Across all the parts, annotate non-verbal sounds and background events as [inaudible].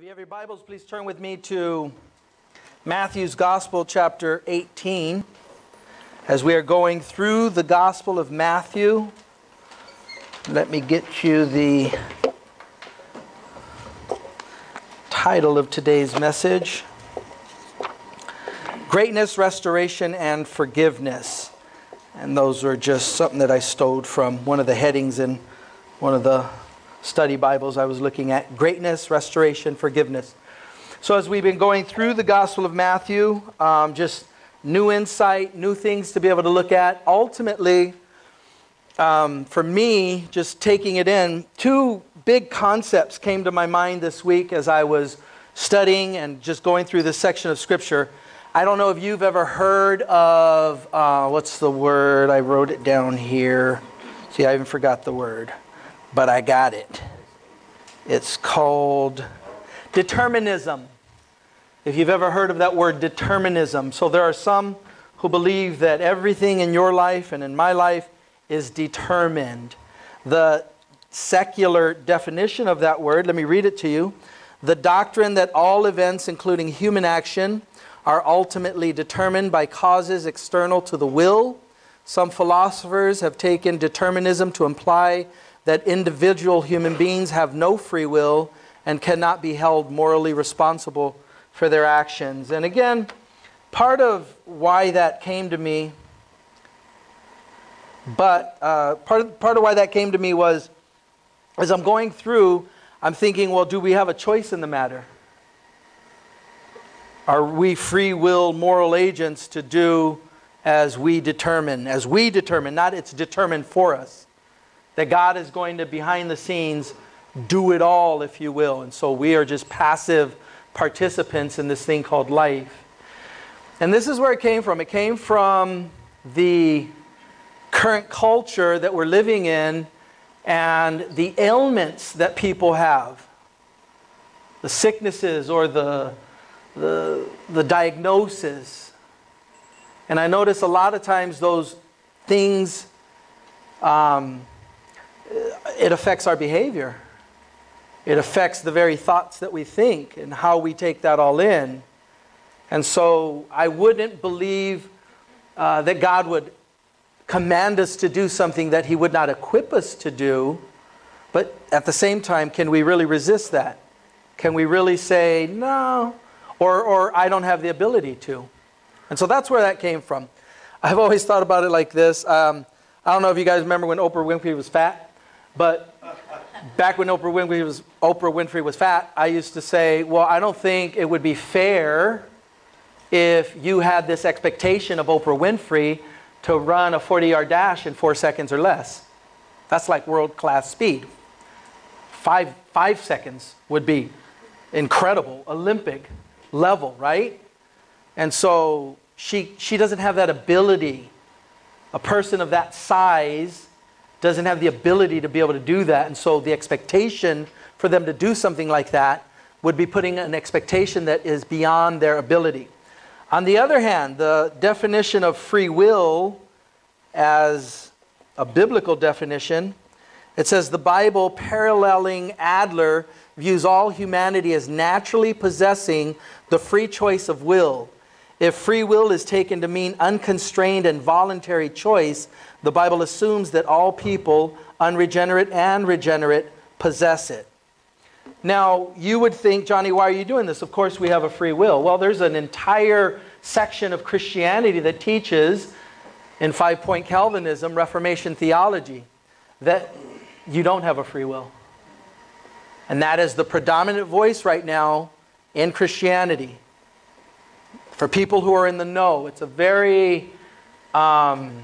If you have your Bibles, please turn with me to Matthew's Gospel, chapter 18. As we are going through the Gospel of Matthew, let me get you the title of today's message Greatness, Restoration, and Forgiveness. And those are just something that I stole from one of the headings in one of the study Bibles I was looking at Greatness, Restoration, Forgiveness. So, as we've been going through the Gospel of Matthew, um, just new insight, new things to be able to look at. Ultimately, um, for me, just taking it in, two big concepts came to my mind this week as I was studying and just going through this section of Scripture. I don't know if you've ever heard of, uh, what's the word? I wrote it down here. See, I even forgot the word but I got it. It's called determinism. If you've ever heard of that word, determinism. So there are some who believe that everything in your life and in my life is determined. The secular definition of that word, let me read it to you. The doctrine that all events, including human action, are ultimately determined by causes external to the will. Some philosophers have taken determinism to imply that individual human beings have no free will and cannot be held morally responsible for their actions. And again, part of why that came to me, but uh, part, of, part of why that came to me was as I'm going through, I'm thinking, well, do we have a choice in the matter? Are we free will moral agents to do as we determine? As we determine, not it's determined for us that God is going to, behind the scenes, do it all, if you will. And so we are just passive participants in this thing called life. And this is where it came from. It came from the current culture that we're living in and the ailments that people have, the sicknesses or the, the, the diagnosis. And I notice a lot of times those things um, it affects our behavior. It affects the very thoughts that we think and how we take that all in. And so I wouldn't believe uh, that God would command us to do something that He would not equip us to do. But at the same time, can we really resist that? Can we really say, no, or, or I don't have the ability to? And so that's where that came from. I've always thought about it like this. Um, I don't know if you guys remember when Oprah Winfrey was fat. But back when Oprah Winfrey was Oprah Winfrey was fat, I used to say, "Well, I don't think it would be fair if you had this expectation of Oprah Winfrey to run a 40-yard dash in 4 seconds or less. That's like world-class speed. 5 5 seconds would be incredible, Olympic level, right? And so she she doesn't have that ability. A person of that size doesn't have the ability to be able to do that. And so the expectation for them to do something like that would be putting an expectation that is beyond their ability. On the other hand, the definition of free will as a biblical definition, it says the Bible, paralleling Adler, views all humanity as naturally possessing the free choice of will. If free will is taken to mean unconstrained and voluntary choice, the Bible assumes that all people, unregenerate and regenerate, possess it. Now, you would think, Johnny, why are you doing this? Of course, we have a free will. Well, there's an entire section of Christianity that teaches, in five point Calvinism, Reformation theology, that you don't have a free will. And that is the predominant voice right now in Christianity. For people who are in the know, it's a very um,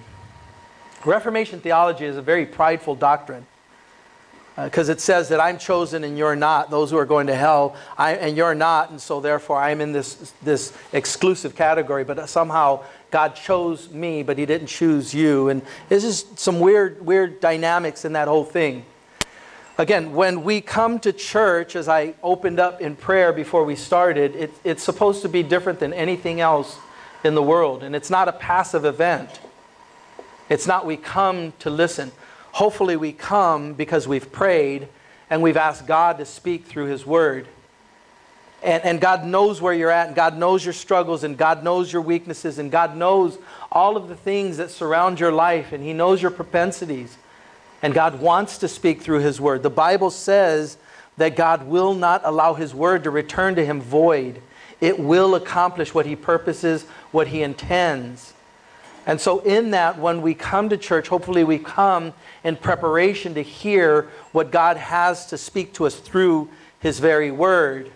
Reformation theology is a very prideful doctrine because uh, it says that I'm chosen and you're not, those who are going to hell, I, and you're not, and so therefore I'm in this, this exclusive category, but somehow God chose me, but He didn't choose you. And this is some weird, weird dynamics in that whole thing. Again, when we come to church, as I opened up in prayer before we started, it, it's supposed to be different than anything else in the world, and it's not a passive event. It's not we come to listen. Hopefully, we come because we've prayed and we've asked God to speak through His Word. And, and God knows where you're at, and God knows your struggles, and God knows your weaknesses, and God knows all of the things that surround your life, and He knows your propensities. And God wants to speak through His Word. The Bible says that God will not allow His Word to return to Him void, it will accomplish what He purposes, what He intends. And so, in that, when we come to church, hopefully we come in preparation to hear what God has to speak to us through His very Word.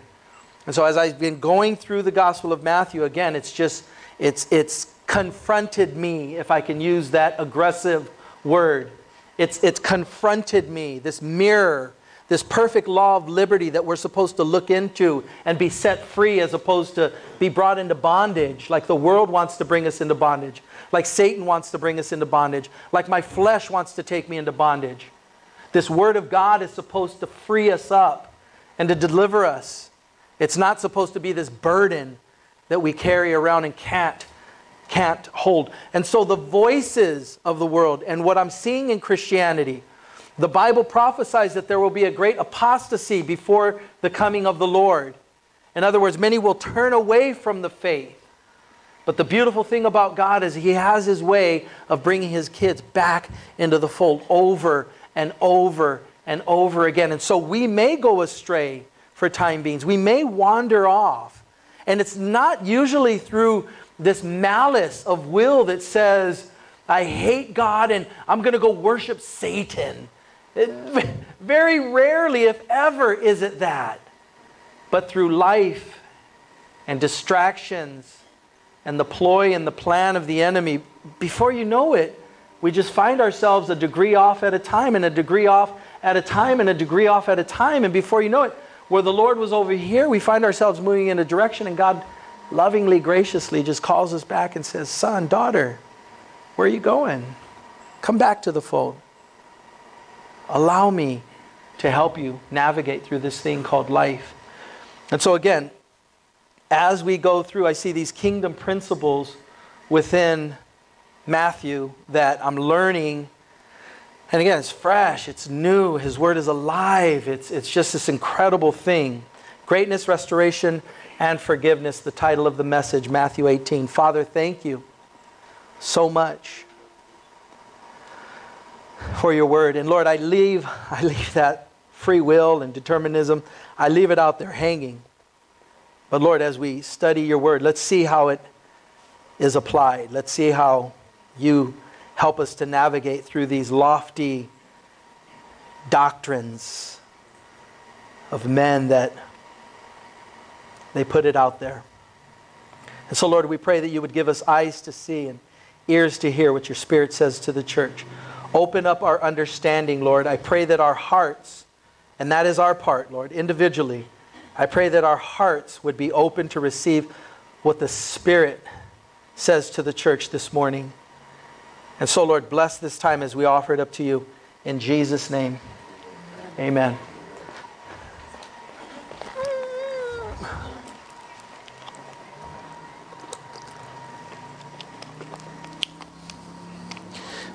And so, as I've been going through the Gospel of Matthew, again, it's just, it's, it's confronted me, if I can use that aggressive word. It's, it's confronted me, this mirror, this perfect law of liberty that we're supposed to look into and be set free as opposed to be brought into bondage, like the world wants to bring us into bondage, like Satan wants to bring us into bondage, like my flesh wants to take me into bondage. This Word of God is supposed to free us up and to deliver us. It's not supposed to be this burden that we carry around and can't can't hold. And so the voices of the world and what I'm seeing in Christianity, the Bible prophesies that there will be a great apostasy before the coming of the Lord. In other words, many will turn away from the faith. But the beautiful thing about God is He has His way of bringing His kids back into the fold over and over and over again. And so we may go astray for time beings. We may wander off. And it's not usually through this malice of will that says, I hate God and I'm going to go worship Satan. It, [laughs] very rarely, if ever, is it that. But through life and distractions and the ploy and the plan of the enemy, before you know it, we just find ourselves a degree off at a time and a degree off at a time and a degree off at a time. And before you know it, where the Lord was over here, we find ourselves moving in a direction and God lovingly, graciously just calls us back and says, Son, daughter, where are you going? Come back to the fold. Allow me to help you navigate through this thing called life. And so, again, as we go through, I see these kingdom principles within Matthew that I'm learning and again, it's fresh, it's new, his word is alive. It's, it's just this incredible thing. Greatness, restoration, and forgiveness, the title of the message, Matthew 18. Father, thank you so much for your word. And Lord, I leave, I leave that free will and determinism, I leave it out there hanging. But Lord, as we study your word, let's see how it is applied. Let's see how you Help us to navigate through these lofty doctrines of men that they put it out there. And so, Lord, we pray that you would give us eyes to see and ears to hear what your Spirit says to the church. Open up our understanding, Lord. I pray that our hearts, and that is our part, Lord, individually, I pray that our hearts would be open to receive what the Spirit says to the church this morning. And so, Lord, bless this time as we offer it up to you. In Jesus' name, amen.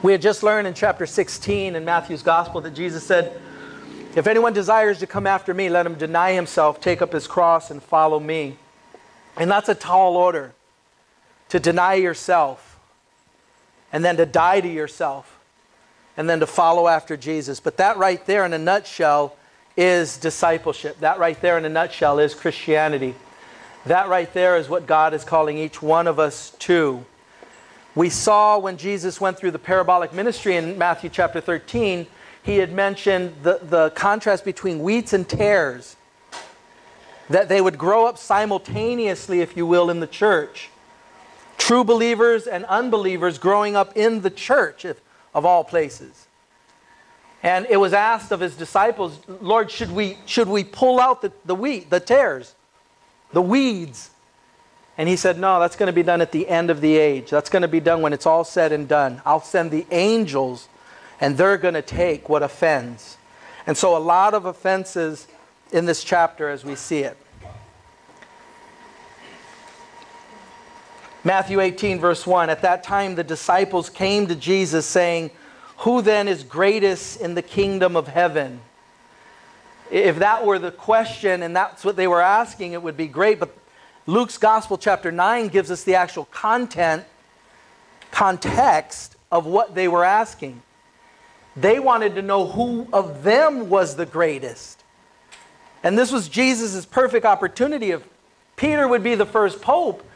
We had just learned in chapter 16 in Matthew's Gospel that Jesus said, If anyone desires to come after me, let him deny himself, take up his cross, and follow me. And that's a tall order to deny yourself and then to die to yourself and then to follow after Jesus. But that right there, in a nutshell, is discipleship. That right there, in a nutshell, is Christianity. That right there is what God is calling each one of us to. We saw when Jesus went through the parabolic ministry in Matthew chapter 13, he had mentioned the, the contrast between wheats and tares, that they would grow up simultaneously, if you will, in the church true believers and unbelievers growing up in the church of, of all places. And it was asked of his disciples, Lord, should we, should we pull out the, the wheat, the tares, the weeds? And he said, No, that's going to be done at the end of the age. That's going to be done when it's all said and done. I'll send the angels, and they're going to take what offends. And so, a lot of offenses in this chapter as we see it. Matthew 18, verse 1 At that time, the disciples came to Jesus, saying, Who then is greatest in the kingdom of heaven? If that were the question and that's what they were asking, it would be great. But Luke's Gospel, chapter 9, gives us the actual content, context of what they were asking. They wanted to know who of them was the greatest. And this was Jesus' perfect opportunity. If Peter would be the first pope,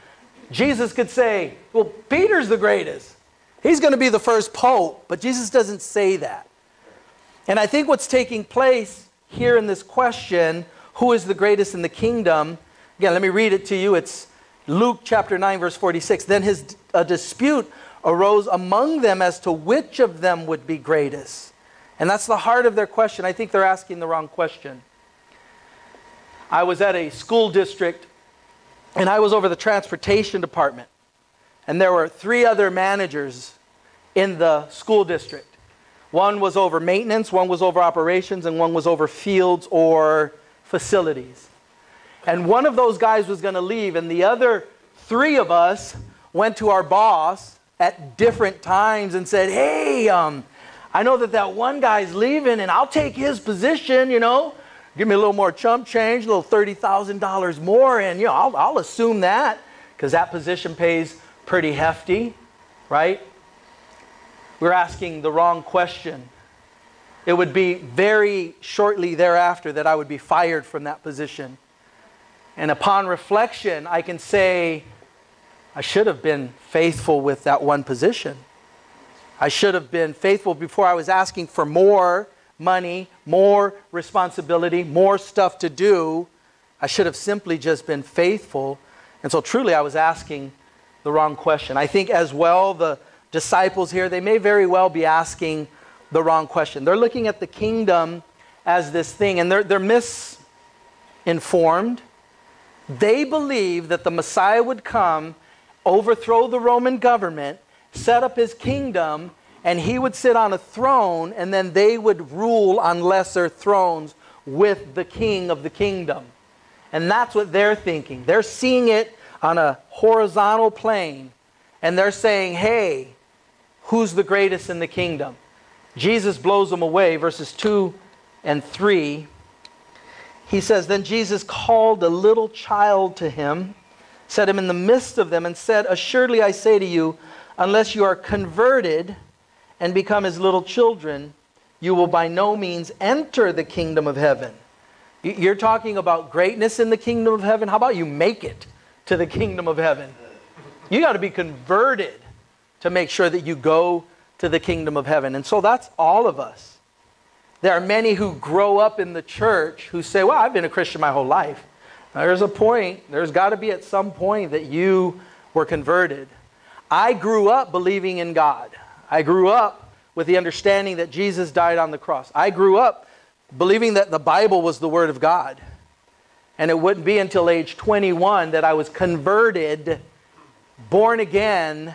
Jesus could say, Well, Peter's the greatest. He's going to be the first pope. But Jesus doesn't say that. And I think what's taking place here in this question, who is the greatest in the kingdom? Again, let me read it to you. It's Luke chapter 9, verse 46. Then his, a dispute arose among them as to which of them would be greatest. And that's the heart of their question. I think they're asking the wrong question. I was at a school district and I was over the transportation department. And there were three other managers in the school district. One was over maintenance, one was over operations, and one was over fields or facilities. And one of those guys was going to leave, and the other three of us went to our boss at different times and said, Hey, um, I know that that one guy's leaving, and I'll take his position, you know. Give me a little more chump change, a little $30,000 more, and you know, I'll, I'll assume that because that position pays pretty hefty, right? We're asking the wrong question. It would be very shortly thereafter that I would be fired from that position. And upon reflection, I can say, I should have been faithful with that one position. I should have been faithful before I was asking for more money, more responsibility, more stuff to do. I should have simply just been faithful. And so, truly, I was asking the wrong question. I think, as well, the disciples here, they may very well be asking the wrong question. They're looking at the kingdom as this thing, and they're, they're misinformed. They believe that the Messiah would come, overthrow the Roman government, set up his kingdom, and he would sit on a throne, and then they would rule on lesser thrones with the king of the kingdom. And that's what they're thinking. They're seeing it on a horizontal plane, and they're saying, hey, who's the greatest in the kingdom? Jesus blows them away, verses 2 and 3. He says, Then Jesus called a little child to him, set him in the midst of them, and said, Assuredly I say to you, unless you are converted, and become as little children, you will by no means enter the kingdom of heaven. You're talking about greatness in the kingdom of heaven. How about you make it to the kingdom of heaven? You got to be converted to make sure that you go to the kingdom of heaven. And so that's all of us. There are many who grow up in the church who say, Well, I've been a Christian my whole life. There's a point, there's got to be at some point that you were converted. I grew up believing in God. I grew up with the understanding that Jesus died on the cross. I grew up believing that the Bible was the Word of God. And it wouldn't be until age 21 that I was converted, born again,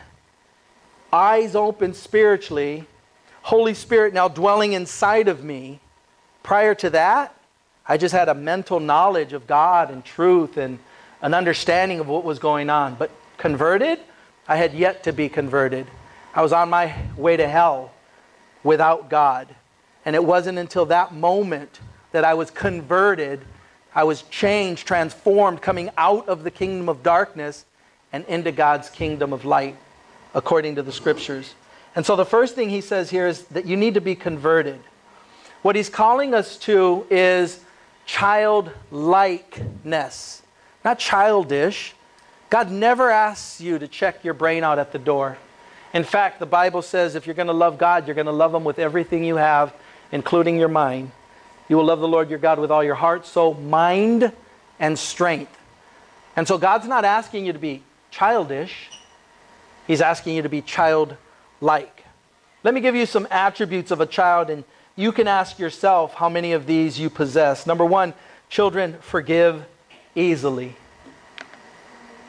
eyes open spiritually, Holy Spirit now dwelling inside of me. Prior to that, I just had a mental knowledge of God and truth and an understanding of what was going on. But converted, I had yet to be converted. I was on my way to hell without God. And it wasn't until that moment that I was converted, I was changed, transformed, coming out of the kingdom of darkness and into God's kingdom of light, according to the scriptures. And so the first thing he says here is that you need to be converted. What he's calling us to is childlikeness, not childish. God never asks you to check your brain out at the door. In fact, the Bible says if you're going to love God, you're going to love Him with everything you have, including your mind. You will love the Lord your God with all your heart, soul, mind, and strength. And so God's not asking you to be childish, He's asking you to be childlike. Let me give you some attributes of a child, and you can ask yourself how many of these you possess. Number one, children forgive easily.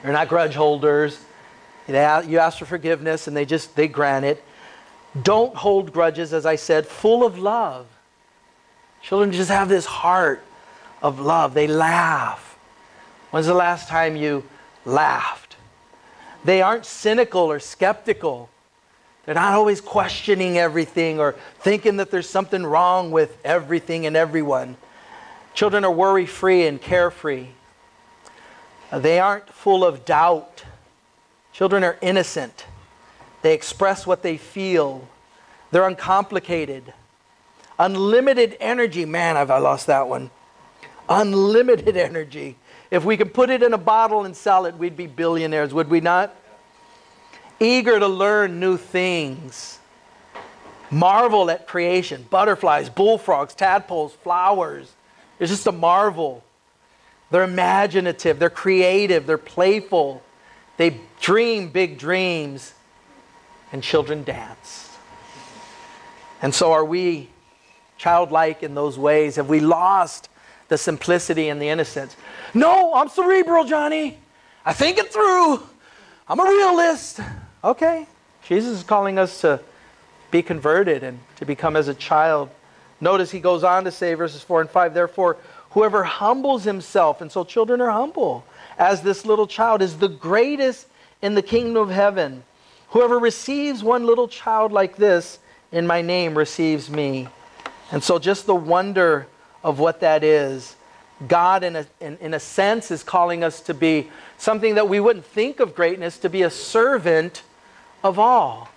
They're not grudge holders. You ask for forgiveness and they just, they grant it. Don't hold grudges, as I said, full of love. Children just have this heart of love. They laugh. When's the last time you laughed? They aren't cynical or skeptical. They're not always questioning everything or thinking that there's something wrong with everything and everyone. Children are worry free and carefree. They aren't full of doubt. Children are innocent. They express what they feel. They're uncomplicated. Unlimited energy. Man, have I lost that one. Unlimited [laughs] energy. If we could put it in a bottle and sell it, we'd be billionaires, would we not? Eager to learn new things. Marvel at creation. Butterflies, bullfrogs, tadpoles, flowers. It's just a marvel. They're imaginative, they're creative, they're playful. They dream big dreams, and children dance. And so, are we childlike in those ways? Have we lost the simplicity and the innocence? No, I'm cerebral, Johnny. I think it through. I'm a realist. Okay. Jesus is calling us to be converted and to become as a child. Notice he goes on to say, verses 4 and 5, therefore, whoever humbles himself, and so children are humble, as this little child is the greatest in the kingdom of heaven. Whoever receives one little child like this in my name receives me. And so, just the wonder of what that is. God, in a, in, in a sense, is calling us to be something that we wouldn't think of greatness, to be a servant of all.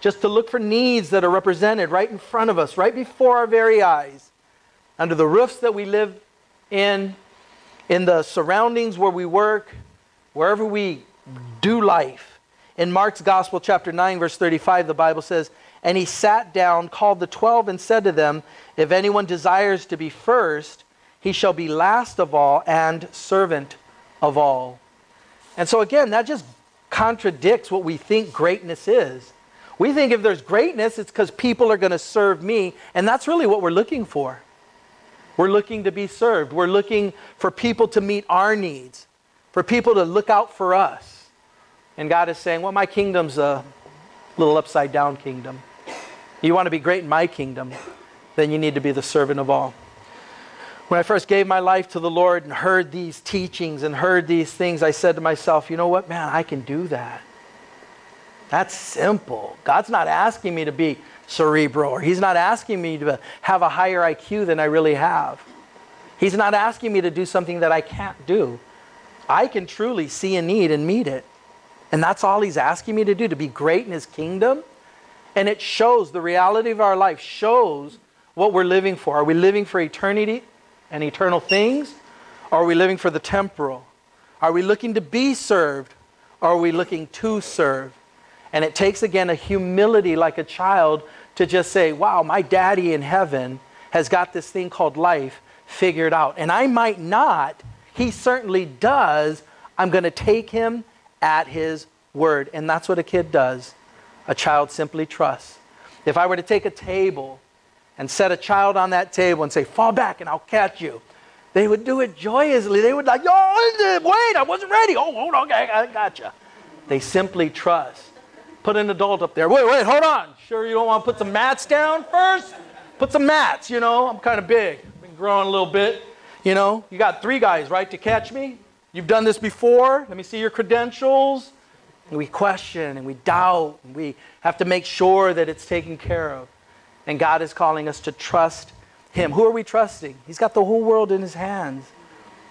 Just to look for needs that are represented right in front of us, right before our very eyes, under the roofs that we live in, in the surroundings where we work, wherever we do life. In Mark's Gospel, chapter 9, verse 35, the Bible says, And he sat down, called the twelve, and said to them, If anyone desires to be first, he shall be last of all and servant of all. And so, again, that just contradicts what we think greatness is. We think if there's greatness, it's because people are going to serve me, and that's really what we're looking for. We're looking to be served. We're looking for people to meet our needs, for people to look out for us. And God is saying, Well, my kingdom's a little upside down kingdom. You want to be great in my kingdom, then you need to be the servant of all. When I first gave my life to the Lord and heard these teachings and heard these things, I said to myself, you know what, man, I can do that. That's simple. God's not asking me to be cerebral, or He's not asking me to have a higher IQ than I really have. He's not asking me to do something that I can't do. I can truly see a need and meet it. And that's all He's asking me to do, to be great in His kingdom. And it shows, the reality of our life shows what we're living for. Are we living for eternity and eternal things? Or are we living for the temporal? Are we looking to be served? Or are we looking to serve? And it takes, again, a humility like a child to just say, wow, my daddy in heaven has got this thing called life figured out. And I might not, he certainly does. I'm going to take him at his word. And that's what a kid does. A child simply trusts. If I were to take a table and set a child on that table and say, fall back and I'll catch you, they would do it joyously. They would like, oh, wait, I wasn't ready. Oh, hold on, I, I gotcha. They simply trust. Put an adult up there. Wait, wait, hold on. Sure you don't want to put some mats down first? Put some mats, you know. I'm kind of big. Been growing a little bit. You know, you got three guys, right, to catch me? You've done this before? Let me see your credentials. And we question and we doubt and we have to make sure that it's taken care of. And God is calling us to trust Him. Who are we trusting? He's got the whole world in His hands.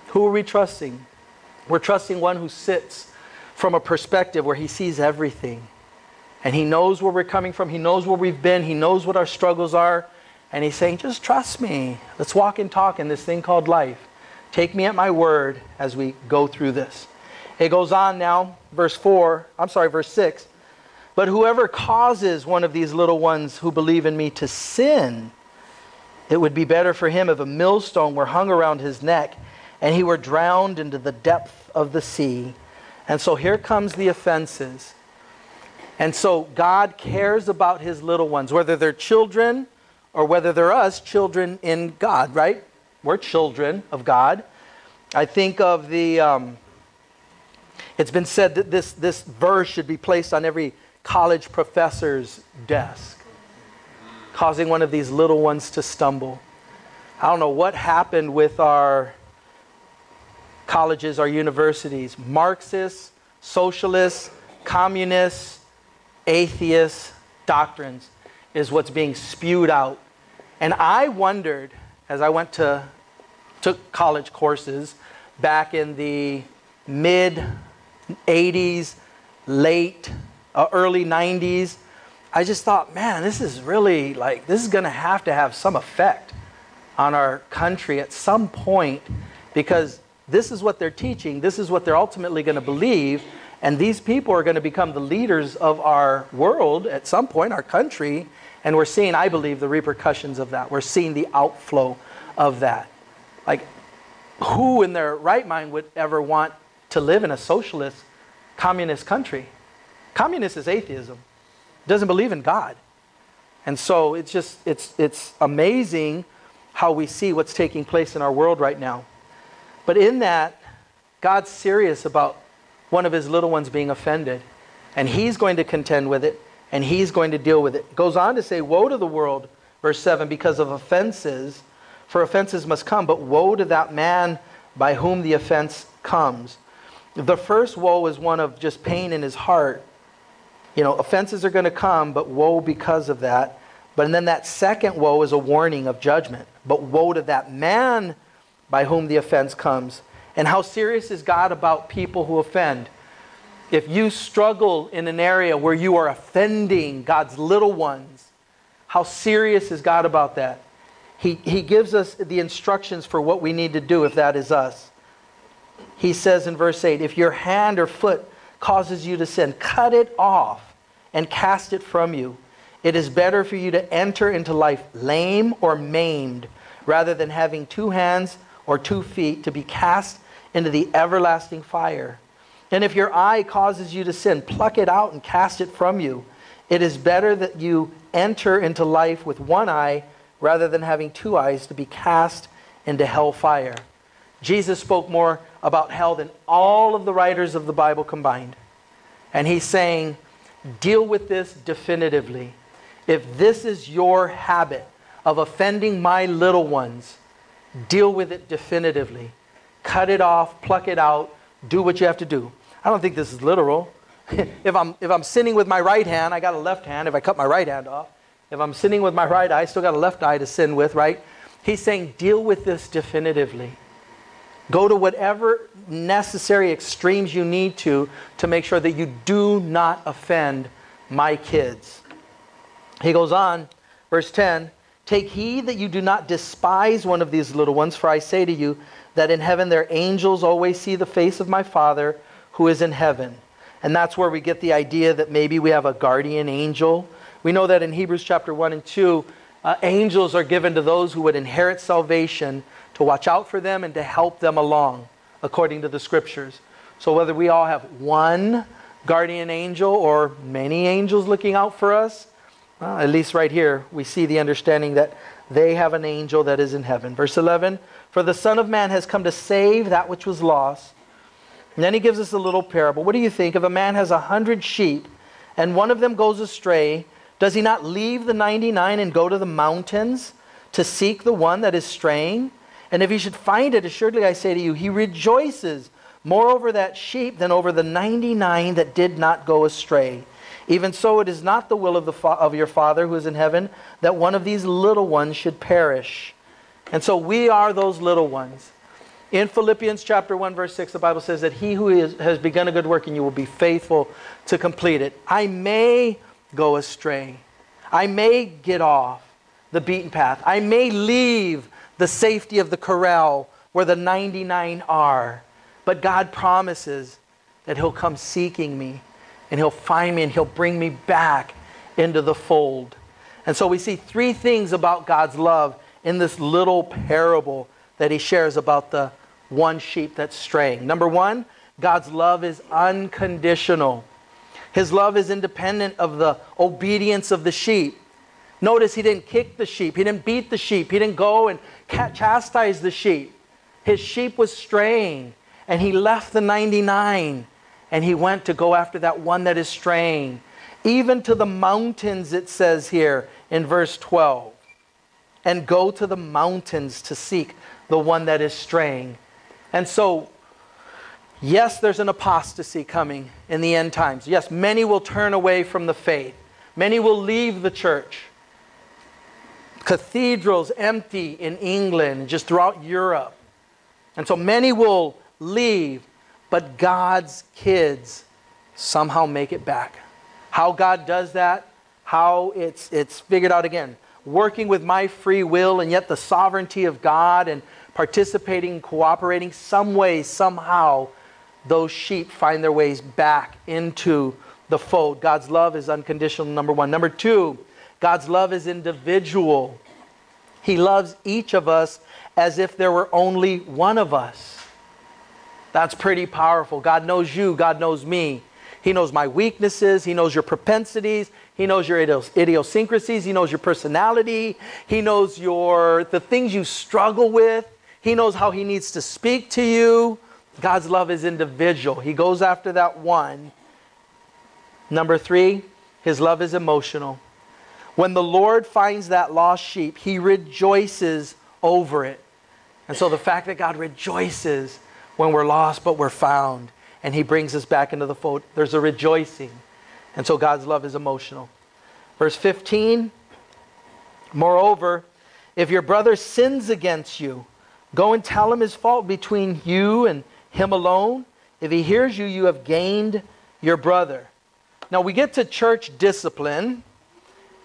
Who are we trusting? We're trusting one who sits from a perspective where He sees everything. And He knows where we're coming from. He knows where we've been. He knows what our struggles are. And He's saying, just trust me. Let's walk and talk in this thing called life. Take me at my word as we go through this. It goes on now, verse 4, I'm sorry, verse 6. But whoever causes one of these little ones who believe in me to sin, it would be better for him if a millstone were hung around his neck and he were drowned into the depth of the sea. And so here comes the offenses. And so God cares about his little ones, whether they're children or whether they're us, children in God, right? We're children of God. I think of the, um, it's been said that this, this verse should be placed on every college professor's desk, causing one of these little ones to stumble. I don't know what happened with our colleges, our universities. Marxists, socialists, communists, atheists, doctrines is what's being spewed out. And I wondered, as I went to took college courses back in the mid 80s, late, uh, early 90s. I just thought, man, this is really like, this is going to have to have some effect on our country at some point because this is what they're teaching, this is what they're ultimately going to believe, and these people are going to become the leaders of our world at some point, our country, and we're seeing, I believe, the repercussions of that. We're seeing the outflow of that. Like, who in their right mind would ever want to live in a socialist, communist country? Communist is atheism, doesn't believe in God. And so it's just, it's, it's amazing how we see what's taking place in our world right now. But in that, God's serious about one of his little ones being offended. And he's going to contend with it, and he's going to deal with it. Goes on to say, Woe to the world, verse 7, because of offenses, for offenses must come, but woe to that man by whom the offense comes. The first woe is one of just pain in his heart. You know, offenses are going to come, but woe because of that. But and then that second woe is a warning of judgment. But woe to that man by whom the offense comes. And how serious is God about people who offend? If you struggle in an area where you are offending God's little ones, how serious is God about that? He, he gives us the instructions for what we need to do if that is us. He says in verse 8 if your hand or foot causes you to sin, cut it off and cast it from you. It is better for you to enter into life lame or maimed rather than having two hands or two feet to be cast into the everlasting fire. And if your eye causes you to sin, pluck it out and cast it from you. It is better that you enter into life with one eye rather than having two eyes to be cast into hell fire. Jesus spoke more about hell than all of the writers of the Bible combined. And he's saying, deal with this definitively. If this is your habit of offending my little ones, deal with it definitively. Cut it off, pluck it out, do what you have to do. I don't think this is literal. [laughs] if, I'm, if I'm sinning with my right hand, I got a left hand. If I cut my right hand off, if I'm sinning with my right eye, I still got a left eye to sin with, right? He's saying, deal with this definitively. Go to whatever necessary extremes you need to to make sure that you do not offend my kids. He goes on, verse 10 Take heed that you do not despise one of these little ones, for I say to you that in heaven their angels always see the face of my Father who is in heaven. And that's where we get the idea that maybe we have a guardian angel. We know that in Hebrews chapter 1 and 2, uh, angels are given to those who would inherit salvation watch out for them and to help them along, according to the scriptures. So whether we all have one guardian angel or many angels looking out for us, well, at least right here, we see the understanding that they have an angel that is in heaven. Verse 11 For the Son of Man has come to save that which was lost. And then he gives us a little parable. What do you think? If a man has a hundred sheep and one of them goes astray, does he not leave the 99 and go to the mountains to seek the one that is straying? And if he should find it, assuredly I say to you, he rejoices more over that sheep than over the 99 that did not go astray. Even so, it is not the will of, the fa- of your Father who is in heaven that one of these little ones should perish. And so we are those little ones. In Philippians chapter 1, verse 6, the Bible says that he who is, has begun a good work in you will be faithful to complete it. I may go astray. I may get off the beaten path. I may leave the safety of the corral where the 99 are. But God promises that He'll come seeking me and He'll find me and He'll bring me back into the fold. And so we see three things about God's love in this little parable that He shares about the one sheep that's straying. Number one, God's love is unconditional. His love is independent of the obedience of the sheep. Notice he didn't kick the sheep, he didn't beat the sheep, he didn't go and chastise the sheep. His sheep was straying, and he left the 99 and he went to go after that one that is straying. Even to the mountains, it says here in verse 12. And go to the mountains to seek the one that is straying. And so, yes, there's an apostasy coming in the end times. Yes, many will turn away from the faith, many will leave the church. Cathedrals empty in England, just throughout Europe. And so many will leave, but God's kids somehow make it back. How God does that, how it's, it's figured out again. Working with my free will and yet the sovereignty of God and participating, cooperating, some way, somehow, those sheep find their ways back into the fold. God's love is unconditional, number one. Number two, God's love is individual. He loves each of us as if there were only one of us. That's pretty powerful. God knows you, God knows me. He knows my weaknesses, He knows your propensities, He knows your idiosyncrasies, He knows your personality, He knows your the things you struggle with. He knows how He needs to speak to you. God's love is individual. He goes after that one. Number three, His love is emotional. When the Lord finds that lost sheep, He rejoices over it. And so the fact that God rejoices when we're lost but we're found and He brings us back into the fold, there's a rejoicing. And so God's love is emotional. Verse 15 Moreover, if your brother sins against you, go and tell him his fault between you and him alone. If he hears you, you have gained your brother. Now we get to church discipline,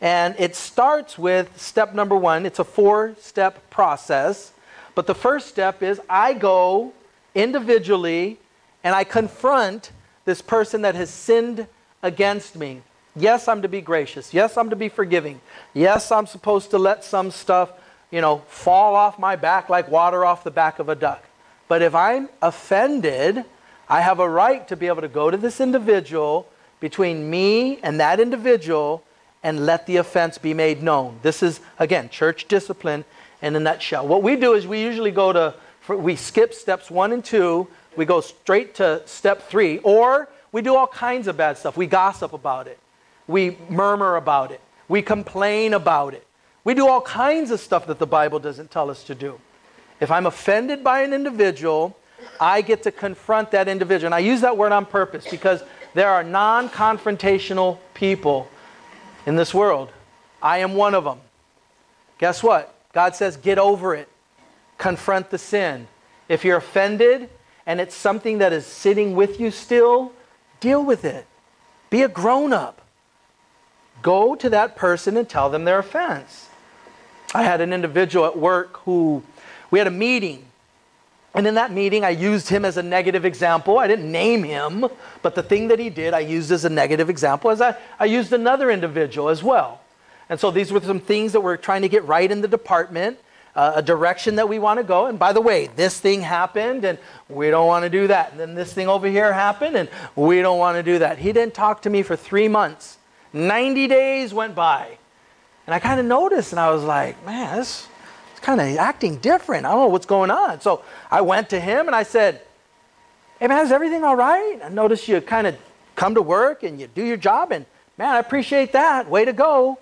and it starts with step number one. It's a four step process. But the first step is I go individually and I confront this person that has sinned against me. Yes, I'm to be gracious. Yes, I'm to be forgiving. Yes, I'm supposed to let some stuff, you know, fall off my back like water off the back of a duck. But if I'm offended, I have a right to be able to go to this individual between me and that individual and let the offense be made known. This is, again, church discipline in a nutshell. What we do is we usually go to, we skip steps one and two, we go straight to step three, or we do all kinds of bad stuff. We gossip about it, we murmur about it, we complain about it. We do all kinds of stuff that the Bible doesn't tell us to do. If I'm offended by an individual, I get to confront that individual. And I use that word on purpose because there are non confrontational people in this world. I am one of them. Guess what? God says, get over it. Confront the sin. If you're offended and it's something that is sitting with you still, deal with it. Be a grown up. Go to that person and tell them their offense. I had an individual at work who, we had a meeting. And in that meeting, I used him as a negative example. I didn't name him, but the thing that he did, I used as a negative example, as I, I used another individual as well. And so these were some things that we're trying to get right in the department, uh, a direction that we want to go. And by the way, this thing happened and we don't want to do that. And then this thing over here happened and we don't want to do that. He didn't talk to me for three months. 90 days went by. And I kind of noticed and I was like, man, this is kind of acting different. I don't know what's going on. So I went to him and I said, hey man, is everything all right? I noticed you kind of come to work and you do your job and man, I appreciate that. Way to go.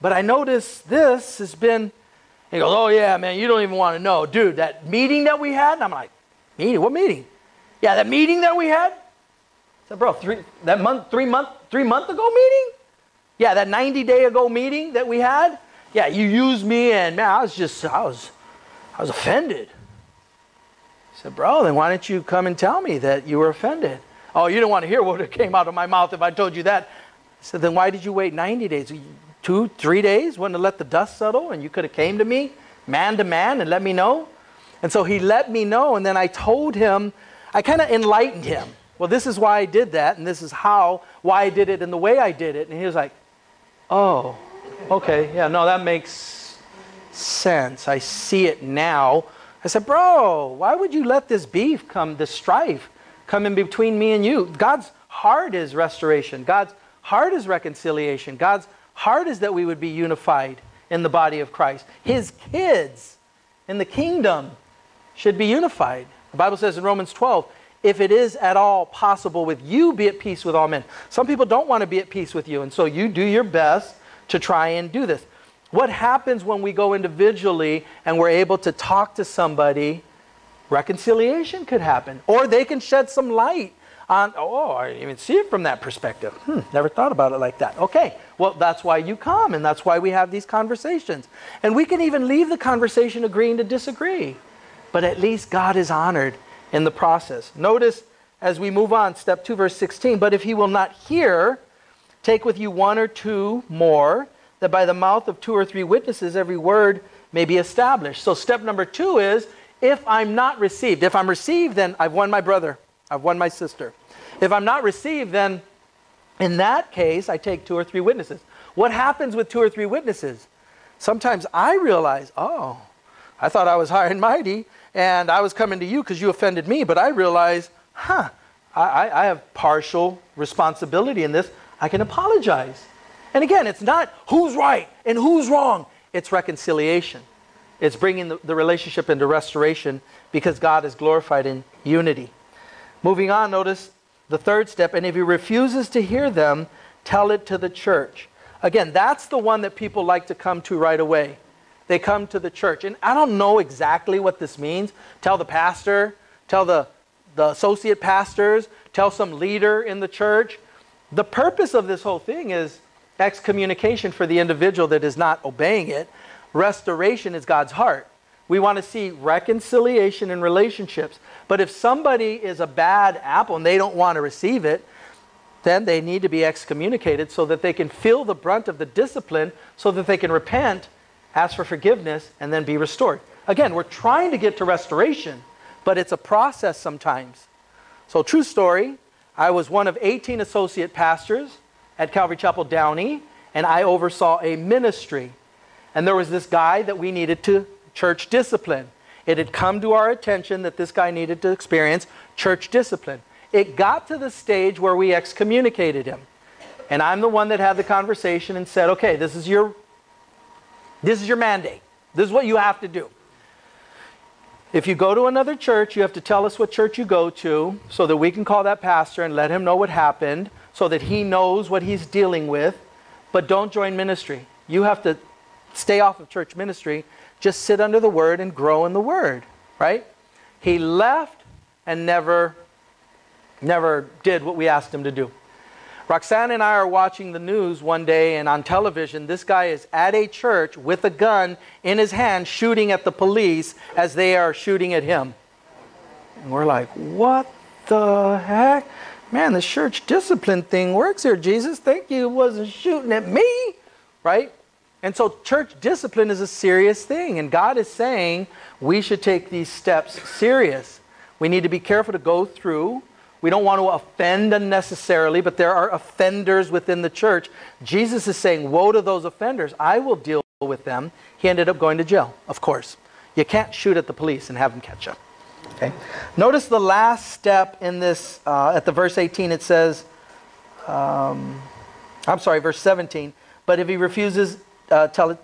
But I notice this has been, he goes, oh yeah, man, you don't even want to know. Dude, that meeting that we had, and I'm like, meeting? What meeting? Yeah, that meeting that we had? I said, bro, three, that month, three month, three month ago meeting? Yeah, that 90 day ago meeting that we had? Yeah, you used me and man, I was just, I was, I was offended. He said, bro, then why didn't you come and tell me that you were offended? Oh, you don't want to hear what [laughs] came out of my mouth if I told you that. I said, then why did you wait 90 days? two, three days, wouldn't have let the dust settle, and you could have came to me, man to man, and let me know. And so he let me know, and then I told him, I kind of enlightened him. Well, this is why I did that, and this is how, why I did it, and the way I did it. And he was like, oh, okay, yeah, no, that makes sense. I see it now. I said, bro, why would you let this beef come, this strife, come in between me and you? God's heart is restoration. God's heart is reconciliation. God's heart is that we would be unified in the body of Christ. His kids in the kingdom should be unified. The Bible says in Romans 12, if it is at all possible with you, be at peace with all men. Some people don't want to be at peace with you, and so you do your best to try and do this. What happens when we go individually and we're able to talk to somebody? Reconciliation could happen, or they can shed some light on, oh, I didn't even see it from that perspective. Hmm, never thought about it like that. Okay, well, that's why you come, and that's why we have these conversations. And we can even leave the conversation agreeing to disagree. but at least God is honored in the process. Notice as we move on, step 2, verse 16. But if he will not hear, take with you one or two more, that by the mouth of two or three witnesses every word may be established. So, step number two is if I'm not received, if I'm received, then I've won my brother, I've won my sister. If I'm not received, then in that case, I take two or three witnesses. What happens with two or three witnesses? Sometimes I realize, oh, I thought I was high and mighty, and I was coming to you because you offended me, but I realize, huh, I, I have partial responsibility in this. I can apologize. And again, it's not who's right and who's wrong, it's reconciliation. It's bringing the, the relationship into restoration because God is glorified in unity. Moving on, notice the third step, and if he refuses to hear them, tell it to the church. Again, that's the one that people like to come to right away. They come to the church. And I don't know exactly what this means. Tell the pastor, tell the, the associate pastors, tell some leader in the church. The purpose of this whole thing is excommunication for the individual that is not obeying it. Restoration is God's heart. We want to see reconciliation in relationships. But if somebody is a bad apple and they don't want to receive it, then they need to be excommunicated so that they can feel the brunt of the discipline, so that they can repent, ask for forgiveness, and then be restored. Again, we're trying to get to restoration, but it's a process sometimes. So, true story I was one of 18 associate pastors at Calvary Chapel Downey, and I oversaw a ministry. And there was this guy that we needed to church discipline. It had come to our attention that this guy needed to experience church discipline. It got to the stage where we excommunicated him. And I'm the one that had the conversation and said, okay, this is your this is your mandate. This is what you have to do. If you go to another church, you have to tell us what church you go to so that we can call that pastor and let him know what happened so that he knows what he's dealing with. But don't join ministry. You have to stay off of church ministry. Just sit under the word and grow in the word, right? He left and never never did what we asked him to do. Roxanne and I are watching the news one day, and on television, this guy is at a church with a gun in his hand shooting at the police as they are shooting at him. And we're like, what the heck? Man, the church discipline thing works here, Jesus. Thank you. It wasn't shooting at me, right? And so, church discipline is a serious thing, and God is saying we should take these steps serious. We need to be careful to go through we don't want to offend unnecessarily, but there are offenders within the church. Jesus is saying, Woe to those offenders. I will deal with them. He ended up going to jail, of course. You can't shoot at the police and have them catch you. Okay. Notice the last step in this, uh, at the verse 18, it says, um, I'm sorry, verse 17. But if he refuses, uh, tell it,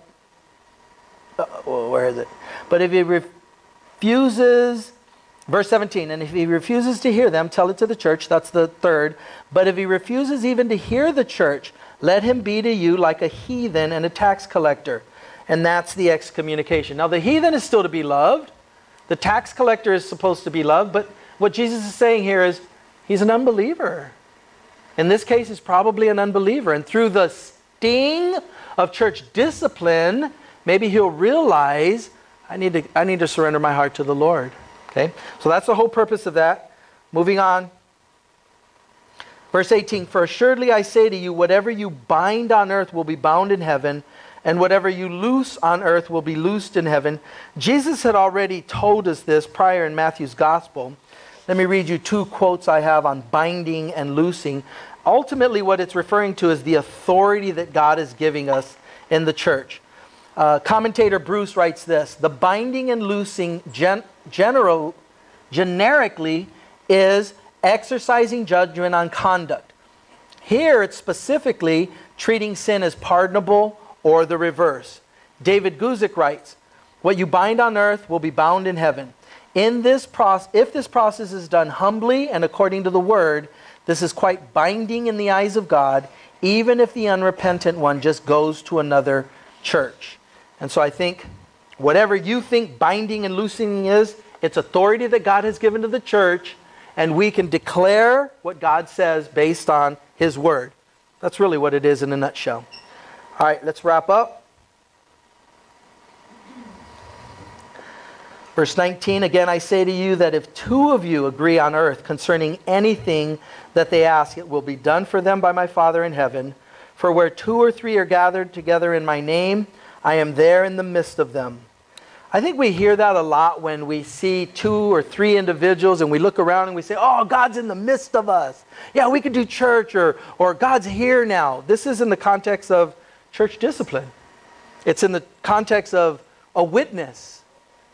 uh, where is it? But if he refuses Verse 17, and if he refuses to hear them, tell it to the church. That's the third. But if he refuses even to hear the church, let him be to you like a heathen and a tax collector. And that's the excommunication. Now, the heathen is still to be loved, the tax collector is supposed to be loved, but what Jesus is saying here is he's an unbeliever. In this case, he's probably an unbeliever. And through the sting of church discipline, maybe he'll realize I need to, I need to surrender my heart to the Lord. Okay? So that's the whole purpose of that. Moving on. Verse 18 For assuredly I say to you, whatever you bind on earth will be bound in heaven, and whatever you loose on earth will be loosed in heaven. Jesus had already told us this prior in Matthew's gospel. Let me read you two quotes I have on binding and loosing. Ultimately, what it's referring to is the authority that God is giving us in the church. Uh, commentator Bruce writes this The binding and loosing gen- general, generically is exercising judgment on conduct. Here it's specifically treating sin as pardonable or the reverse. David Guzik writes, What you bind on earth will be bound in heaven. In this process, if this process is done humbly and according to the word, this is quite binding in the eyes of God, even if the unrepentant one just goes to another church. And so I think whatever you think binding and loosing is, it's authority that God has given to the church, and we can declare what God says based on His Word. That's really what it is in a nutshell. All right, let's wrap up. Verse 19 Again, I say to you that if two of you agree on earth concerning anything that they ask, it will be done for them by my Father in heaven. For where two or three are gathered together in my name, I am there in the midst of them. I think we hear that a lot when we see two or three individuals and we look around and we say, Oh, God's in the midst of us. Yeah, we could do church or, or God's here now. This is in the context of church discipline, it's in the context of a witness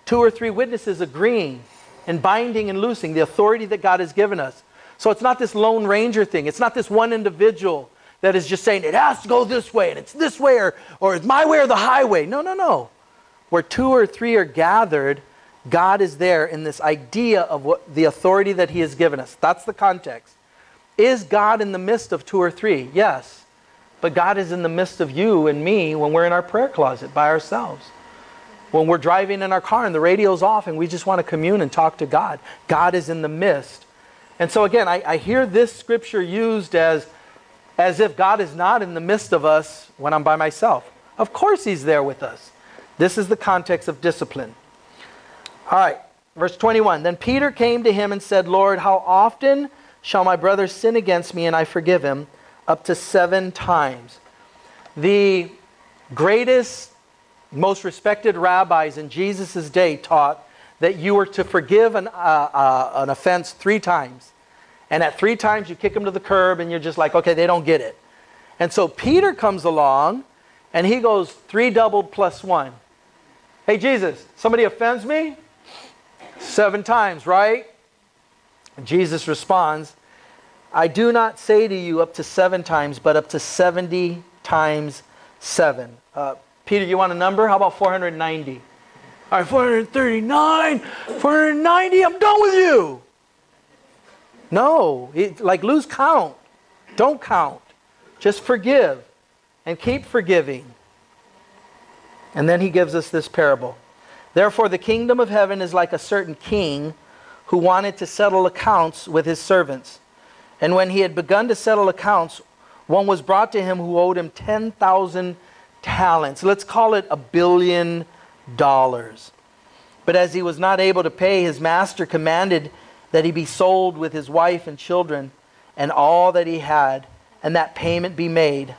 two or three witnesses agreeing and binding and loosing the authority that God has given us. So it's not this Lone Ranger thing. It's not this one individual that is just saying it has to go this way and it's this way or, or it's my way or the highway. No, no, no. Where two or three are gathered, God is there in this idea of what the authority that He has given us. That's the context. Is God in the midst of two or three? Yes. But God is in the midst of you and me when we're in our prayer closet by ourselves when we're driving in our car and the radio's off and we just want to commune and talk to God. God is in the midst. And so again, I, I, hear this scripture used as, as if God is not in the midst of us when I'm by myself. Of course he's there with us. This is the context of discipline. All right, verse 21. Then Peter came to him and said, Lord, how often shall my brother sin against me and I forgive him? Up to seven times. The greatest most respected rabbis in Jesus' day taught that you were to forgive an, uh, uh, an offense three times. And at three times, you kick them to the curb and you're just like, okay, they don't get it. And so Peter comes along and he goes, three doubled plus one. Hey, Jesus, somebody offends me? Seven times, right? Jesus responds, I do not say to you up to seven times, but up to 70 times seven. Uh, Peter, you want a number? How about 490? All right, 439, 490, I'm done with you. No, it, like lose count. Don't count. Just forgive and keep forgiving. And then he gives us this parable. Therefore, the kingdom of heaven is like a certain king who wanted to settle accounts with his servants. And when he had begun to settle accounts, one was brought to him who owed him 10,000 talents. Let's call it a billion dollars. But as he was not able to pay, his master commanded that he be sold with his wife and children and all that he had, and that payment be made.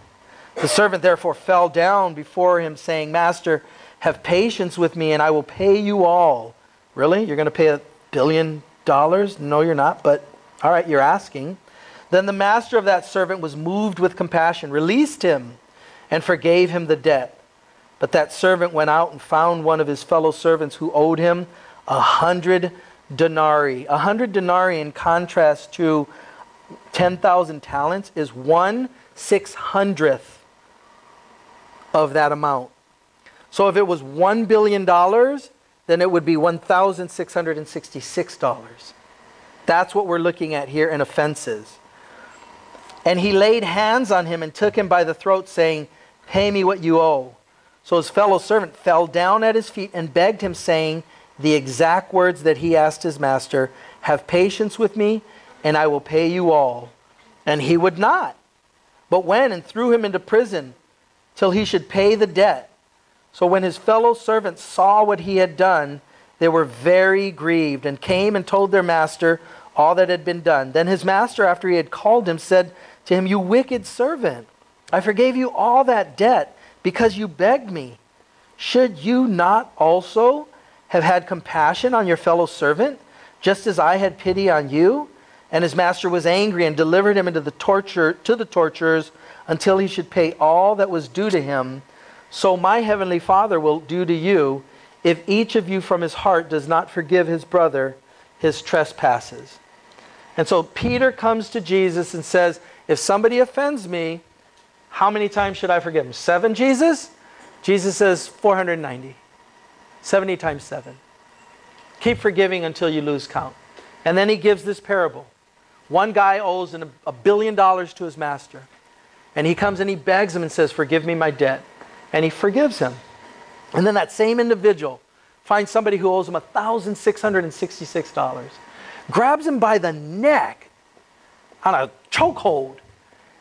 The servant therefore fell down before him, saying, Master, have patience with me, and I will pay you all. Really? You're going to pay a billion dollars? No, you're not, but all right, you're asking. Then the master of that servant was moved with compassion, released him and forgave him the debt. But that servant went out and found one of his fellow servants who owed him a hundred denarii. A hundred denarii, in contrast to 10,000 talents, is one six hundredth of that amount. So if it was $1 billion, then it would be $1,666. That's what we're looking at here in offenses. And he laid hands on him and took him by the throat, saying, Pay me what you owe. So his fellow servant fell down at his feet and begged him, saying the exact words that he asked his master Have patience with me, and I will pay you all. And he would not, but went and threw him into prison till he should pay the debt. So when his fellow servants saw what he had done, they were very grieved and came and told their master all that had been done. Then his master, after he had called him, said to him, You wicked servant. I forgave you all that debt because you begged me. Should you not also have had compassion on your fellow servant, just as I had pity on you? And his master was angry and delivered him into the torture to the torturers until he should pay all that was due to him. So my heavenly Father will do to you if each of you from his heart does not forgive his brother his trespasses. And so Peter comes to Jesus and says, If somebody offends me, how many times should I forgive him? Seven, Jesus? Jesus says 490. 70 times seven. Keep forgiving until you lose count. And then he gives this parable. One guy owes a billion dollars to his master. And he comes and he begs him and says, Forgive me my debt. And he forgives him. And then that same individual finds somebody who owes him $1,666, grabs him by the neck on a chokehold,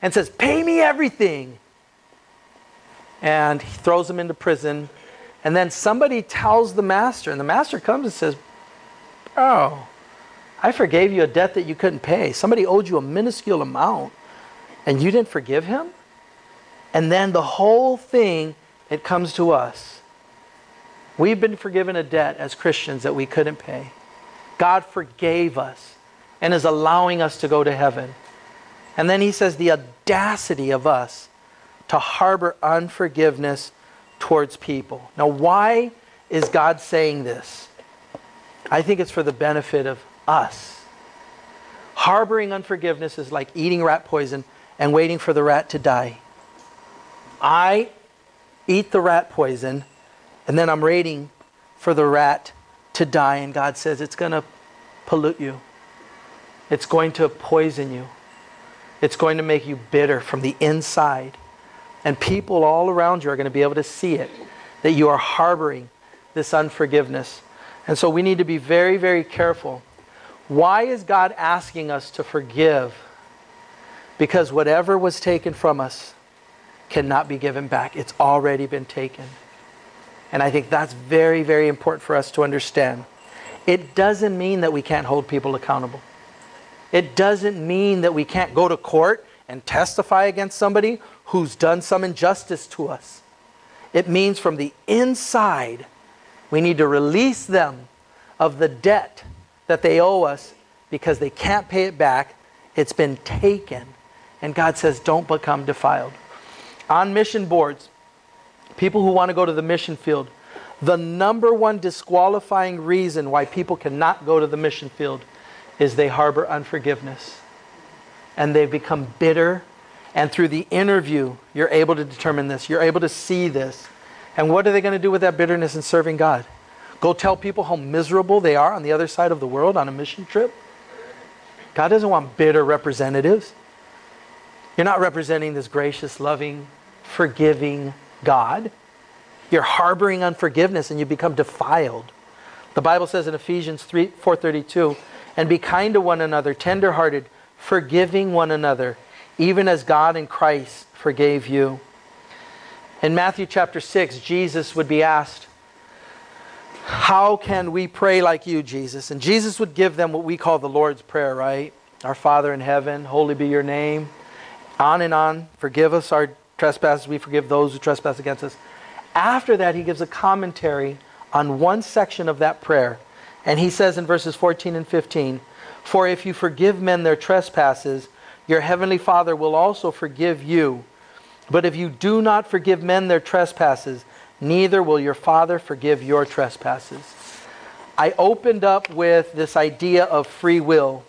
and says, Pay me everything. And he throws him into prison And then somebody tells the master, and the master comes and says, Bro, I forgave you a debt that you couldn't pay. Somebody owed you a minuscule amount, and you didn't forgive him? And then the whole thing, it comes to us. We've been forgiven a debt as Christians that we couldn't pay. God forgave us and is allowing us to go to heaven. And then he says the audacity of us to harbor unforgiveness towards people. Now, why is God saying this? I think it's for the benefit of us. Harboring unforgiveness is like eating rat poison and waiting for the rat to die. I eat the rat poison and then I'm waiting for the rat to die, and God says it's going to pollute you. It's going to poison you. It's going to make you bitter from the inside. And people all around you are going to be able to see it that you are harboring this unforgiveness. And so we need to be very, very careful. Why is God asking us to forgive? Because whatever was taken from us cannot be given back, it's already been taken. And I think that's very, very important for us to understand. It doesn't mean that we can't hold people accountable. It doesn't mean that we can't go to court and testify against somebody who's done some injustice to us. It means from the inside, we need to release them of the debt that they owe us because they can't pay it back. It's been taken. And God says, don't become defiled. On mission boards, people who want to go to the mission field, the number one disqualifying reason why people cannot go to the mission field is they harbor unforgiveness. And they've become bitter. And through the interview, you're able to determine this. You're able to see this. And what are they going to do with that bitterness in serving God? Go tell people how miserable they are on the other side of the world on a mission trip? God doesn't want bitter representatives. You're not representing this gracious, loving, forgiving God. You're harboring unforgiveness and you become defiled. The Bible says in Ephesians 3, 4.32, And be kind to one another, tenderhearted, forgiving one another, even as God in Christ forgave you. In Matthew chapter 6, Jesus would be asked, How can we pray like you, Jesus? And Jesus would give them what we call the Lord's Prayer, right? Our Father in heaven, holy be your name. On and on. Forgive us our trespasses, we forgive those who trespass against us. After that, he gives a commentary on one section of that prayer. And he says in verses 14 and 15, For if you forgive men their trespasses, your heavenly Father will also forgive you. But if you do not forgive men their trespasses, neither will your Father forgive your trespasses. I opened up with this idea of free will.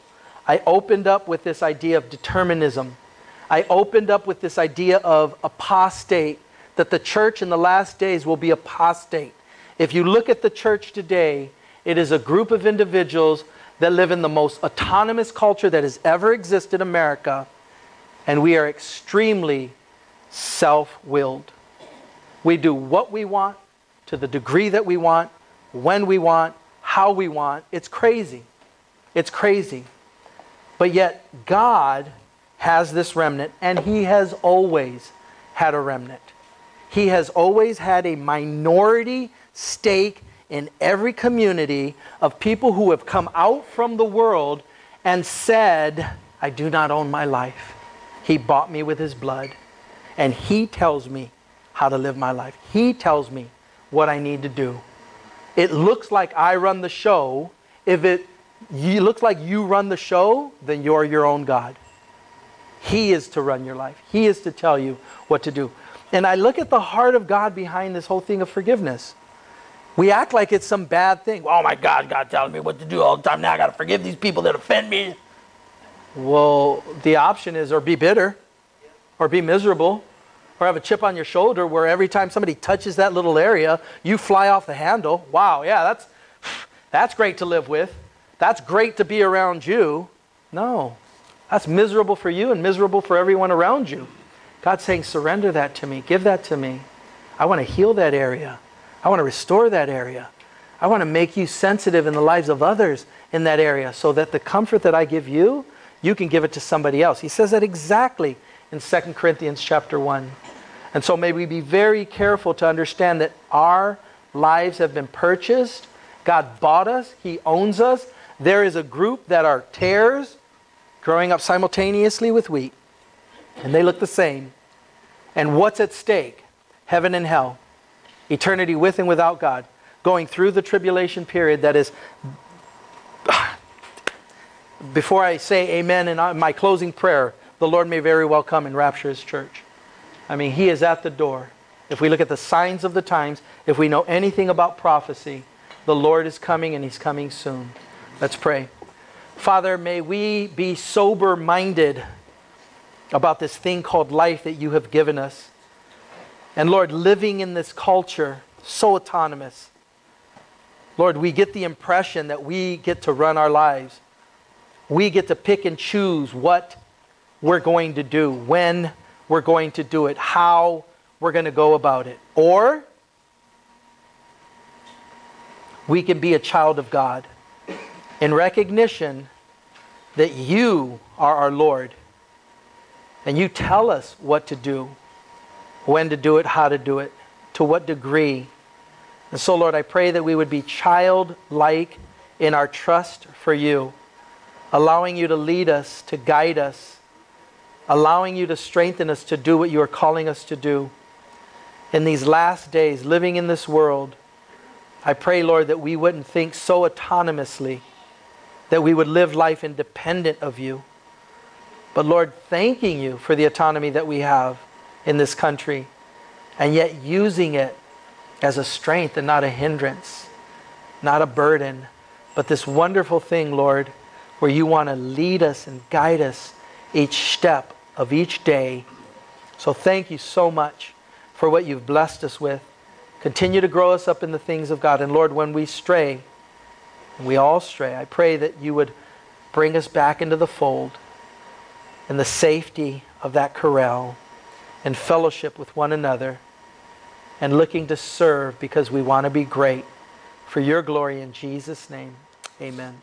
I opened up with this idea of determinism. I opened up with this idea of apostate, that the church in the last days will be apostate. If you look at the church today, it is a group of individuals that live in the most autonomous culture that has ever existed in America, and we are extremely self willed. We do what we want, to the degree that we want, when we want, how we want. It's crazy. It's crazy. But yet, God has this remnant, and he has always had a remnant. He has always had a minority stake in every community of people who have come out from the world and said, I do not own my life. He bought me with his blood, and he tells me how to live my life. He tells me what I need to do. It looks like I run the show. If it looks like you run the show, then you're your own God. He is to run your life. He is to tell you what to do. And I look at the heart of God behind this whole thing of forgiveness. We act like it's some bad thing. Oh my God, God telling me what to do all the time. Now I got to forgive these people that offend me. Well, the option is or be bitter, or be miserable, or have a chip on your shoulder where every time somebody touches that little area, you fly off the handle. Wow, yeah, that's, that's great to live with. That's great to be around you. No. That's miserable for you and miserable for everyone around you. God's saying, surrender that to me. Give that to me. I want to heal that area. I want to restore that area. I want to make you sensitive in the lives of others in that area so that the comfort that I give you, you can give it to somebody else. He says that exactly in 2 Corinthians chapter 1. And so may we be very careful to understand that our lives have been purchased. God bought us, He owns us. There is a group that are tares growing up simultaneously with wheat, and they look the same. And what's at stake? Heaven and hell, eternity with and without God, going through the tribulation period that is. [sighs] Before I say amen in my closing prayer, the Lord may very well come and rapture His church. I mean, He is at the door. If we look at the signs of the times, if we know anything about prophecy, the Lord is coming and He's coming soon. Let's pray. Father, may we be sober minded about this thing called life that you have given us. And Lord, living in this culture, so autonomous. Lord, we get the impression that we get to run our lives. We get to pick and choose what we're going to do, when we're going to do it, how we're going to go about it. Or we can be a child of God in recognition that you are our Lord and you tell us what to do, when to do it, how to do it, to what degree. And so, Lord, I pray that we would be childlike in our trust for you, allowing you to lead us, to guide us, allowing you to strengthen us to do what you are calling us to do. In these last days, living in this world, I pray, Lord, that we wouldn't think so autonomously, that we would live life independent of you but Lord, thanking you for the autonomy that we have in this country and yet using it as a strength and not a hindrance, not a burden, but this wonderful thing, Lord, where you want to lead us and guide us each step of each day. So thank you so much for what you've blessed us with. Continue to grow us up in the things of God. And Lord, when we stray, and we all stray, I pray that you would bring us back into the fold in the safety of that corral and fellowship with one another and looking to serve because we want to be great for your glory in Jesus' name. Amen.